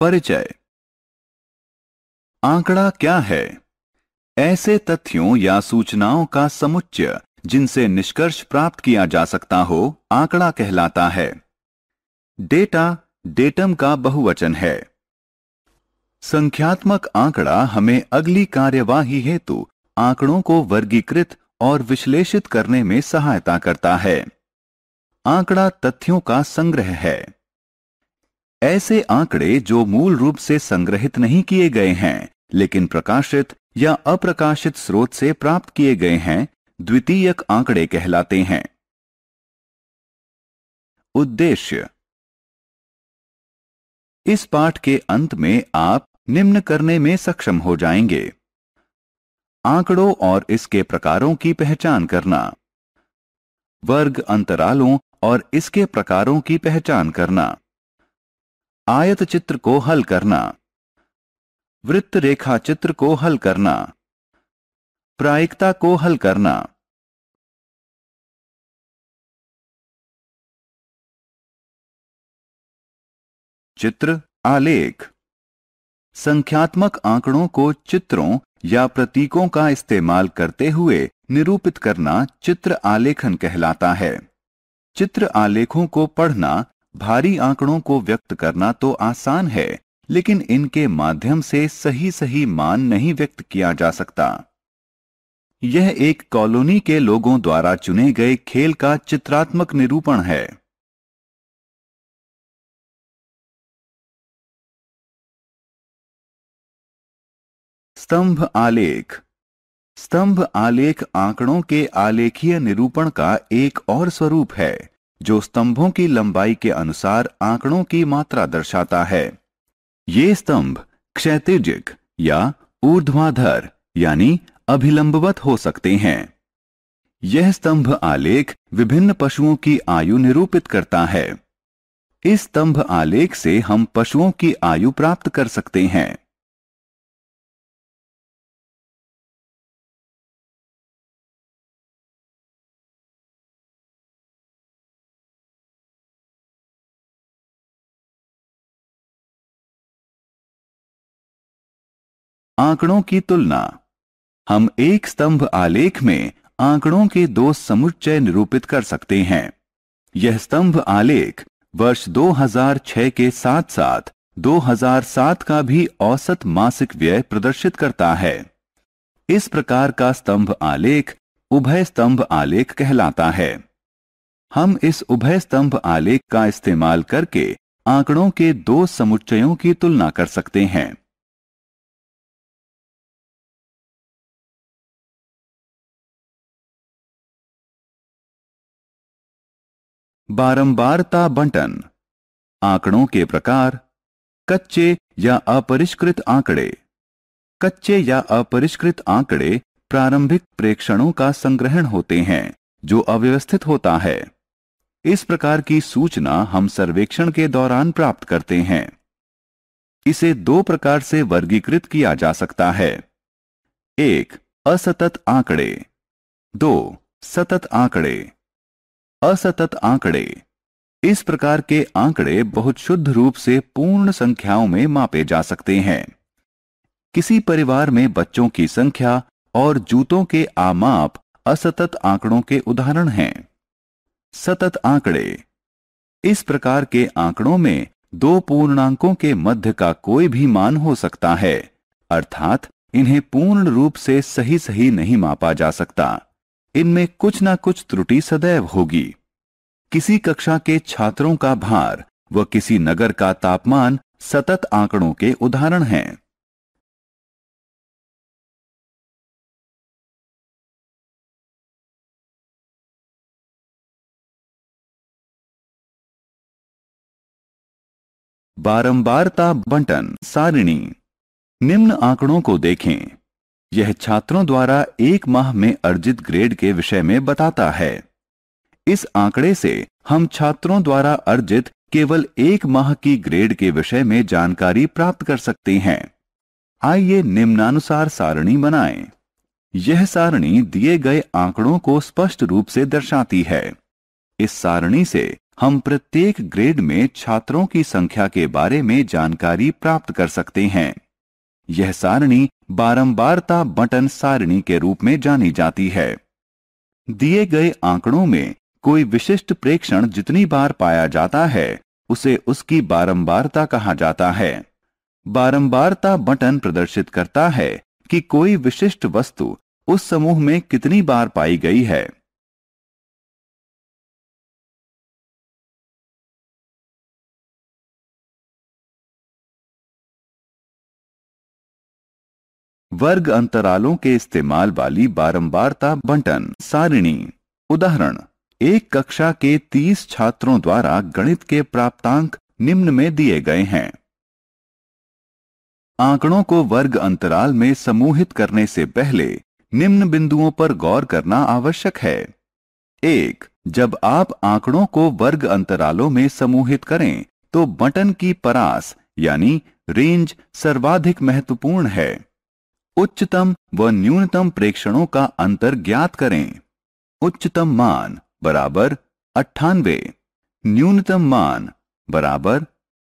परिचय। आंकड़ा क्या है? ऐसे तथ्यों या सूचनाओं का समुच्चय जिनसे निष्कर्ष प्राप्त किया जा सकता हो, आंकड़ा कहलाता है। डेटा, डेटम का बहुवचन है। संख्यात्मक आंकड़ा हमें अगली कार्यवाही हेतु आंकड़ों को वर्गीकृत और विश्लेषित करने में सहायता करता है। आंकड़ा तथ्यों का संग्रह है। ऐसे आंकड़े जो मूल रूप से संग्रहित नहीं किए गए हैं, लेकिन प्रकाशित या अप्रकाशित स्रोत से प्राप्त किए गए हैं, द्वितीयक आंकड़े कहलाते हैं। उद्देश्य। इस पाठ के अंत में आप निम्न करने में सक्षम हो जाएँगे। आंकड़ों और इसके प्रकारों की पहचान करना। वर्ग अंतरालों और इसके प्रकारों की पहचान करना। आयत चित्र को हल करना। वृत्त रेखा चित्र को हल करना। प्रायिकता को हल करना। चित्र, आलेख। संख्यात्मक आंकड़ों को चित्रों या प्रतीकों का इस्तेमाल करते हुए निरूपित करना चित्र आलेखन कहलाता है। चित्र आलेखों को पढ़ना भारी आंकड़ों को व्यक्त करना तो आसान है, लेकिन इनके माध्यम से सही सही मान नहीं व्यक्त किया जा सकता। यह एक कॉलोनी के लोगों द्वारा चुने गए खेल का चित्रात्मक निरूपण है। स्तंभ आलेख। स्तंभ आलेख आंकड़ों के आलेखीय निरूपण का एक और स्वरूप है। जो स्तंभों की लंबाई के अनुसार आंकड़ों की मात्रा दर्शाता है। ये स्तंभ क्षैतिजिक या ऊर्ध्वाधर यानी अभिलंबवत हो सकते हैं। यह स्तंभ आलेख विभिन्न पशुओं की आयु निरूपित करता है। इस स्तंभ आलेख से हम पशुओं की आयु प्राप्त कर सकते हैं। आंकड़ों की तुलना। हम एक स्तंभ आलेख में आंकड़ों के दो समुच्चय निरूपित कर सकते हैं। यह स्तंभ आलेख वर्ष 2006 के साथ साथ 2007 का भी औसत मासिक व्यय प्रदर्शित करता है। इस प्रकार का स्तंभ आलेख उभय स्तंभ आलेख कहलाता है। हम इस उभय स्तंभ आलेख का इस्तेमाल करके आंकड़ों के दो समुच्चयों की तुलना कर सकते हैं। बारंबारता बंटन। आंकड़ों के प्रकार, कच्चे या अपरिष्कृत आंकड़े। कच्चे या अपरिष्कृत आंकड़े प्रारंभिक प्रेक्षणों का संग्रहण होते हैं, जो अव्यवस्थित होता है। इस प्रकार की सूचना हम सर्वेक्षण के दौरान प्राप्त करते हैं। इसे दो प्रकार से वर्गीकृत किया जा सकता है। एक, असतत आंकड़े। दो, सतत आंकड़े। असतत आंकड़े। इस प्रकार के आंकड़े बहुत शुद्ध रूप से पूर्ण संख्याओं में मापे जा सकते हैं। किसी परिवार में बच्चों की संख्या और जूतों के आमाप असतत आंकड़ों के उदाहरण हैं। सतत आंकड़े। इस प्रकार के आंकड़ों में दो पूर्णांकों के मध्य का कोई भी मान हो सकता है, अर्थात इन्हें पूर्ण रूप से सही सही नहीं मापा जा सकता। इनमें कुछ ना कुछ त्रुटि सदैव होगी। किसी कक्षा के छात्रों का भार व किसी नगर का तापमान सतत आंकड़ों के उदाहरण हैं। बारंबारता बंटन, सारिणी। निम्न आंकड़ों को देखें। यह छात्रों द्वारा एक माह में अर्जित ग्रेड के विषय में बताता है। इस आंकड़े से हम छात्रों द्वारा अर्जित केवल एक माह की ग्रेड के विषय में जानकारी प्राप्त कर सकते हैं। आइए निम्नानुसार सारणी बनाएँ। यह सारणी दिए गए आंकड़ों को स्पष्ट रूप से दर्शाती है। इस सारणी से हम प्रत्येक ग्रेड में छात्रों की संख्या के बारे में जानकारी प्राप्त कर सकते हैं। यह सारणी बारंबारता बटन सारणी के रूप में जानी जाती है। दिए गए आंकड़ों में कोई विशिष्ट प्रेक्षण जितनी बार पाया जाता है, उसे उसकी बारंबारता कहा जाता है। बारंबारता बटन प्रदर्शित करता है कि कोई विशिष्ट वस्तु उस समूह में कितनी बार पाई गई है। वर्ग अंतरालों के इस्तेमाल वाली बारंबारता बंटन। सारिणी। उदाहरण, एक कक्षा के 30 छात्रों द्वारा गणित के प्राप्तांक निम्न में दिए गए हैं। आंकड़ों को वर्ग अंतराल में समूहित करने से पहले निम्न बिंदुओं पर गौर करना आवश्यक है। एक, जब आप आंकड़ों को वर्ग अंतरालों में समूहित करें तो बटन की परास, यानी रेंज, सर्वाधिक महत्वपूर्ण है। उच्चतम व न्यूनतम प्रेक्षणों का अंतर ज्ञात करें। उच्चतम मान बराबर अट्ठानवे, न्यूनतम मान बराबर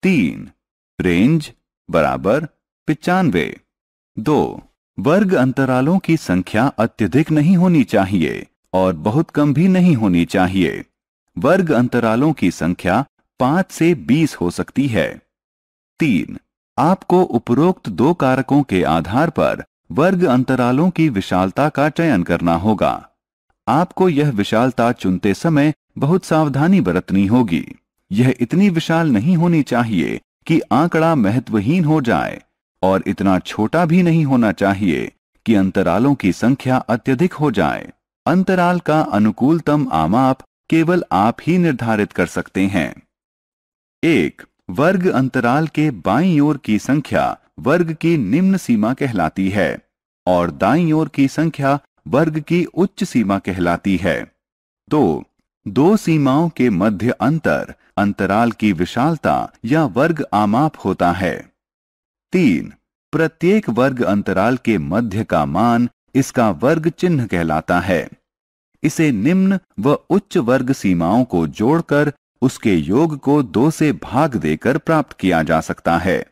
तीन, रेंज बराबर पिचानवे। दो, वर्ग अंतरालों की संख्या अत्यधिक नहीं होनी चाहिए और बहुत कम भी नहीं होनी चाहिए। वर्ग अंतरालों की संख्या पाँच से बीस हो सकती है। तीन, आपको उपरोक्त दो कारकों के आधार पर वर्ग अंतरालों की विशालता का चयन करना होगा। आपको यह विशालता चुनते समय बहुत सावधानी बरतनी होगी। यह इतनी विशाल नहीं होनी चाहिए कि आंकड़ा महत्वहीन हो जाए, और इतना छोटा भी नहीं होना चाहिए कि अंतरालों की संख्या अत्यधिक हो जाए। अंतराल का अनुकूलतम आमाप केवल आप ही निर्धारित कर सकते हैं। एक वर्ग अंतराल के बाईं ओर की संख्या वर्ग की निम्न सीमा कहलाती है, और दाईं ओर की संख्या वर्ग की उच्च सीमा कहलाती है। तो दो सीमाओं के मध्य अंतर, अंतराल की विशालता या वर्ग आमाप होता है। तीन, प्रत्येक वर्ग अंतराल के मध्य का मान इसका वर्ग चिन्ह कहलाता है। इसे निम्न व उच्च वर्ग सीमाओं को जोड़कर उसके योग को दो से भाग देकर प्राप्त किया जा सकता है।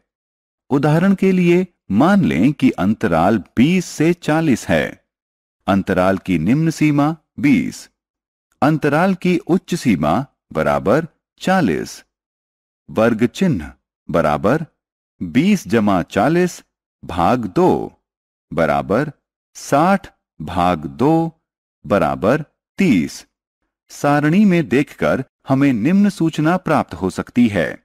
उदाहरण के लिए, मान लें कि अंतराल 20 से 40 है। अंतराल की निम्न सीमा 20 अंतराल की उच्च सीमा बराबर 40 वर्ग चिन्ह बराबर 20 जमा चालीस भाग दो बराबर 60 भाग दो बराबर 30 सारणी में देखकर हमें निम्न सूचना प्राप्त हो सकती है।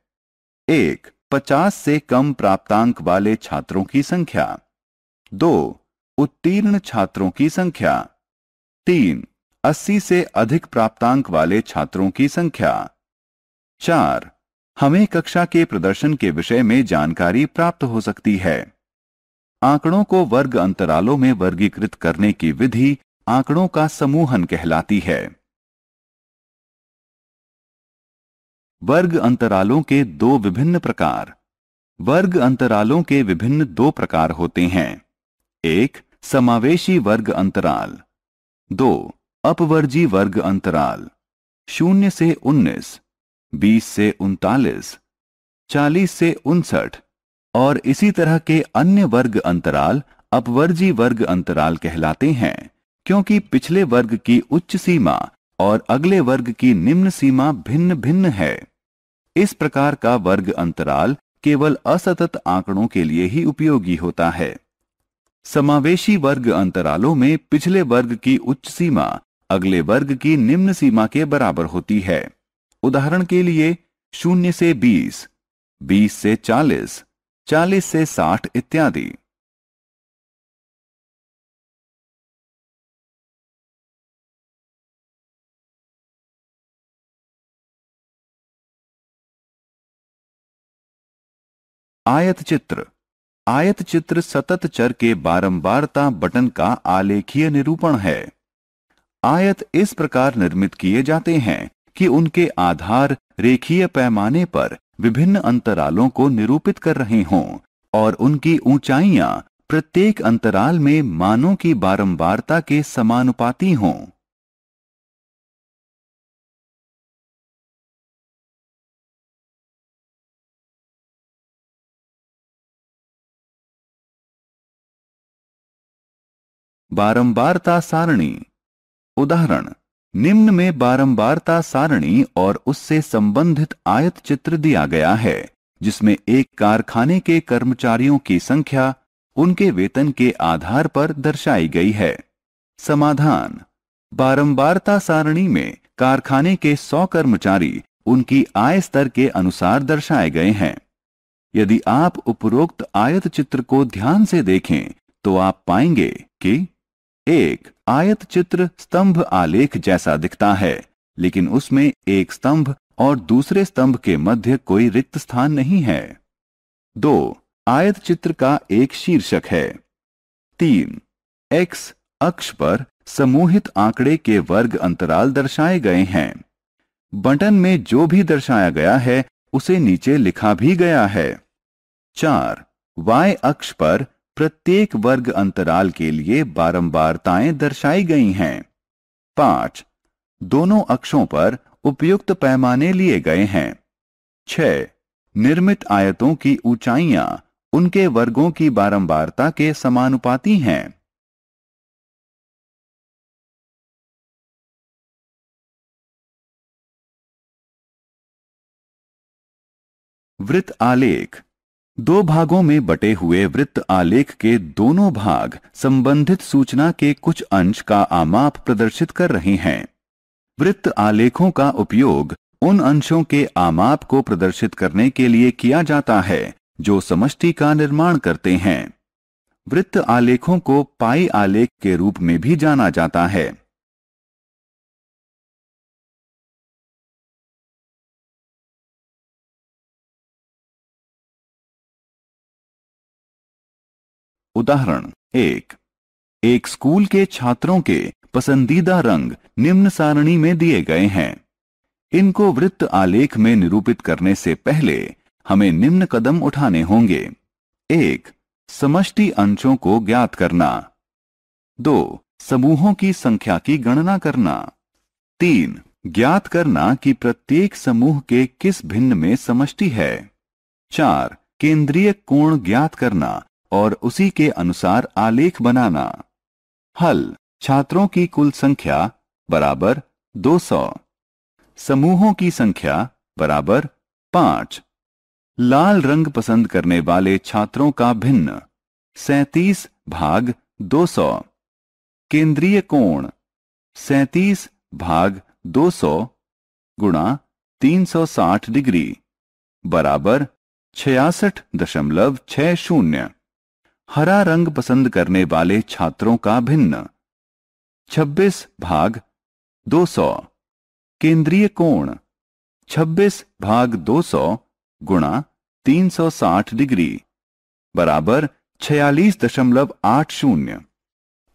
एक, पचास से कम प्राप्तांक वाले छात्रों की संख्या। दो, उत्तीर्ण छात्रों की संख्या। तीन, अस्सी से अधिक प्राप्तांक वाले छात्रों की संख्या। चार, हमें कक्षा के प्रदर्शन के विषय में जानकारी प्राप्त हो सकती है। आंकड़ों को वर्ग अंतरालों में वर्गीकृत करने की विधि आंकड़ों का समूहन कहलाती है। वर्ग अंतरालों के दो विभिन्न प्रकार। वर्ग अंतरालों के विभिन्न दो प्रकार होते हैं। एक, समावेशी वर्ग अंतराल। दो, अपवर्जी वर्ग अंतराल। शून्य से उन्नीस, बीस से उनतालीस, चालीस से उनसठ और इसी तरह के अन्य वर्ग अंतराल अपवर्जी वर्ग अंतराल कहलाते हैं, क्योंकि पिछले वर्ग की उच्च सीमा और अगले वर्ग की निम्न सीमा भिन्न भिन्न है। इस प्रकार का वर्ग अंतराल केवल असतत आंकड़ों के लिए ही उपयोगी होता है। समावेशी वर्ग अंतरालों में पिछले वर्ग की उच्च सीमा अगले वर्ग की निम्न सीमा के बराबर होती है। उदाहरण के लिए, शून्य से बीस बीस से चालीस चालीस से साठ इत्यादि। आयत चित्र आयत चित्र सतत चर के बारंबारता बटन का आलेखीय निरूपण है। आयत इस प्रकार निर्मित किए जाते हैं कि उनके आधार रेखीय पैमाने पर विभिन्न अंतरालों को निरूपित कर रहे हों और उनकी ऊंचाइयाँ प्रत्येक अंतराल में मानों की बारंबारता के समानुपाती हों। बारंबारता सारणी। उदाहरण, निम्न में बारंबारता सारणी और उससे संबंधित आयत चित्र दिया गया है, जिसमें एक कारखाने के कर्मचारियों की संख्या उनके वेतन के आधार पर दर्शाई गई है। समाधान, बारंबारता सारणी में कारखाने के 100 कर्मचारी उनकी आय स्तर के अनुसार दर्शाए गए हैं। यदि आप उपरोक्त आयत चित्र को ध्यान से देखें तो आप पाएँगे कि एक आयत चित्र स्तंभ आलेख जैसा दिखता है, लेकिन उसमें एक स्तंभ और दूसरे स्तंभ के मध्य कोई रिक्त स्थान नहीं है। दो आयत चित्र का एक शीर्षक है। तीन एक्स अक्ष पर समूहित आंकड़े के वर्ग अंतराल दर्शाए गए हैं। बटन में जो भी दर्शाया गया है, उसे नीचे लिखा भी गया है। चार वाई अक्ष पर प्रत्येक वर्ग अंतराल के लिए बारंबारताएँ दर्शाई गई हैं। पाँच, दोनों अक्षों पर उपयुक्त पैमाने लिए गए हैं। छह, निर्मित आयतों की ऊंचाइयाँ उनके वर्गों की बारंबारता के समानुपाती हैं। वृत्त आलेख दो भागों में बटे हुए वृत्त आलेख के दोनों भाग संबंधित सूचना के कुछ अंश का आमाप प्रदर्शित कर रहे हैं। वृत्त आलेखों का उपयोग उन अंशों के आमाप को प्रदर्शित करने के लिए किया जाता है, जो समष्टि का निर्माण करते हैं। वृत्त आलेखों को पाई आलेख के रूप में भी जाना जाता है। उदाहरण, एक। एक स्कूल के छात्रों के पसंदीदा रंग निम्न सारणी में दिए गए हैं। इनको वृत्त आलेख में निरूपित करने से पहले हमें निम्न कदम उठाने होंगे। एक, समष्टि अंशों को ज्ञात करना। दो, समूहों की संख्या की गणना करना। तीन, ज्ञात करना कि प्रत्येक समूह के किस भिन्न में समष्टि है। चार, केंद्रीय कोण ज्ञात करना और उसी के अनुसार आलेख बनाना। हल, छात्रों की कुल संख्या बराबर 200 समूहों की संख्या बराबर पाँच। लाल रंग पसंद करने वाले छात्रों का भिन्न। सैतीस भाग 200 केंद्रीय कोण, सैतीस भाग 200 गुणा 360 डिग्री बराबर छियासठ दशमलव छह शून्य। हरा रंग पसंद करने वाले छात्रों का भिन्न। 26 भाग 200 केंद्रीय कोण। 26 भाग 200 गुणा 360 डिग्री बराबर छियालीस दशमलव आठ शून्य।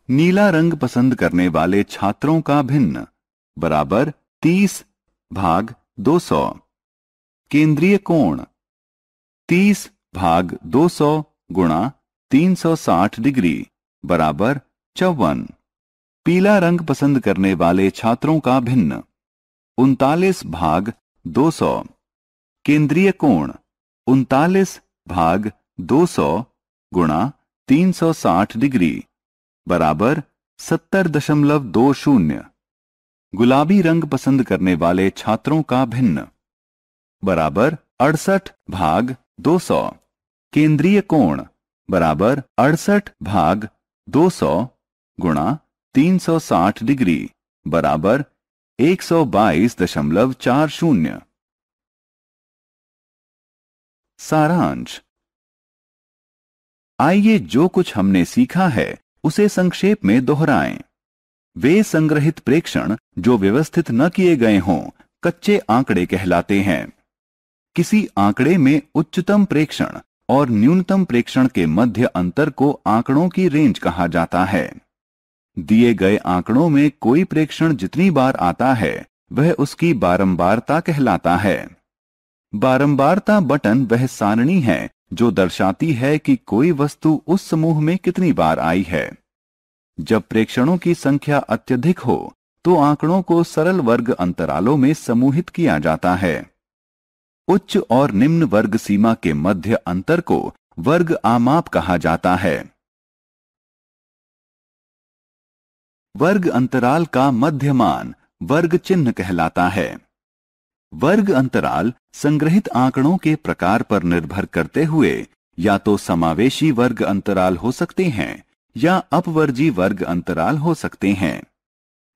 नीला रंग पसंद करने वाले छात्रों का भिन्न बराबर 30 भाग 200 केंद्रीय कोण। 30 भाग 200 गुणा 360 डिग्री, बराबर चौवन। पीला रंग पसंद करने वाले छात्रों का भिन्न। उनतालीस भाग 200 केंद्रीय कोण, उनतालीस भाग 200 गुणा 360 डिग्री, बराबर सत्तर दशमलव दो शून्य। गुलाबी रंग पसंद करने वाले छात्रों का भिन्न। बराबर अड़सठ भाग 200 केंद्रीय कोण बराबर अड़सठ भाग 200 गुणा 360 डिग्री बराबर एक सौ बाईस दशमलव चार शून्य। सारांश। आइए जो कुछ हमने सीखा है, उसे संक्षेप में दोहराएँ। वे संग्रहित प्रेक्षण जो व्यवस्थित न किए गए हों, कच्चे आंकड़े कहलाते हैं। किसी आंकड़े में उच्चतम प्रेक्षण और न्यूनतम प्रेक्षण के मध्य अंतर को आंकड़ों की रेंज कहा जाता है। दिए गए आंकड़ों में कोई प्रेक्षण जितनी बार आता है, वह उसकी बारंबारता कहलाता है। बारंबारता बटन वह सारणी है, जो दर्शाती है कि कोई वस्तु उस समूह में कितनी बार आई है। जब प्रेक्षणों की संख्या अत्यधिक हो तो आंकड़ों को सरल वर्ग अंतरालों में समूहित किया जाता है। उच्च और निम्न वर्ग सीमा के मध्य अंतर को वर्ग आमाप कहा जाता है। वर्ग अंतराल का मध्यमान वर्ग चिन्ह कहलाता है। वर्ग अंतराल संग्रहित आंकड़ों के प्रकार पर निर्भर करते हुए या तो समावेशी वर्ग अंतराल हो सकते हैं या अपवर्जी वर्ग अंतराल हो सकते हैं।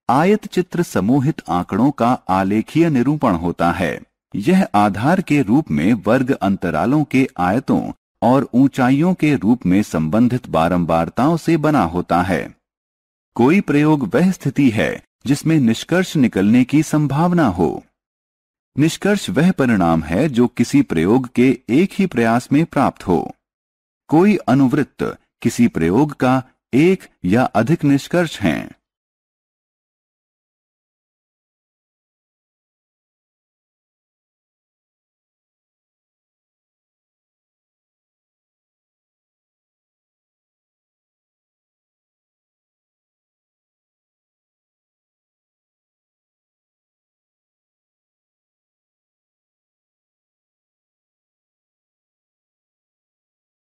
आयत चित्र समूहित आंकड़ों का आलेखीय निरूपण होता है। यह आधार के रूप में वर्ग अंतरालों के आयतों और ऊंचाइयों के रूप में संबंधित बारंबारताओं से बना होता है। कोई प्रयोग वह स्थिति है जिसमें निष्कर्ष निकलने की संभावना हो। निष्कर्ष वह परिणाम है जो किसी प्रयोग के एक ही प्रयास में प्राप्त हो। कोई अनुवृत्त किसी प्रयोग का एक या अधिक निष्कर्ष हैं।